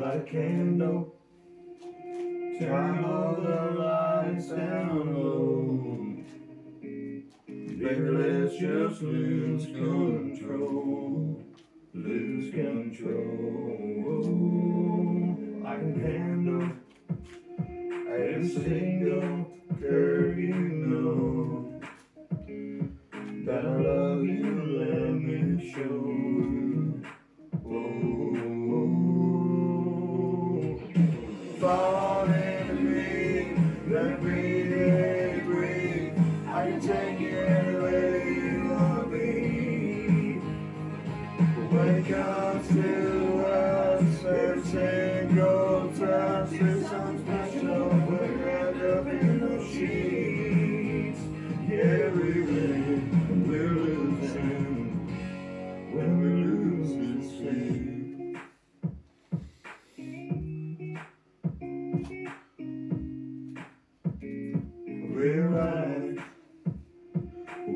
Light a candle, turn all the lights down low. Baby, let's just lose control, lose control. I can handle every single That I love you, let me show you. Whoa, fall into me, let me breathe, breathe. I can take you anywhere you want me. It comes to us, every single touch is something special. We're wrapped up in those sheets.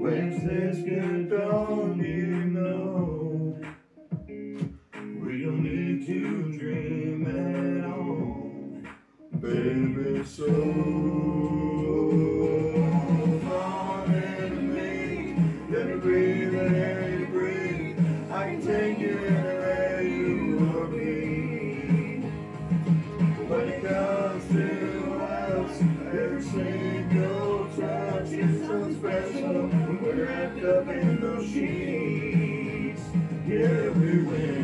When's this good dawn, you know? We don't need to dream at all, baby. So fall into me, let me breathe, wrapped up in those sheets. Yeah, we win,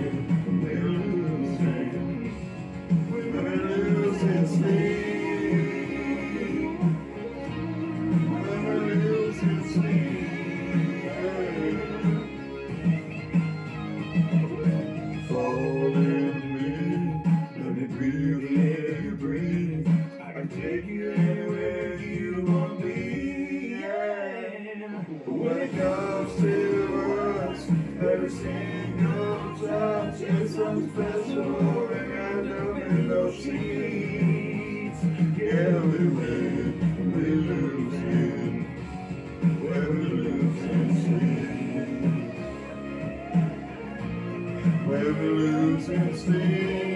is something special. We're wrapped up in those sheets. Yeah, we win, we lose losing, we're losing sleep. We're losing sleep.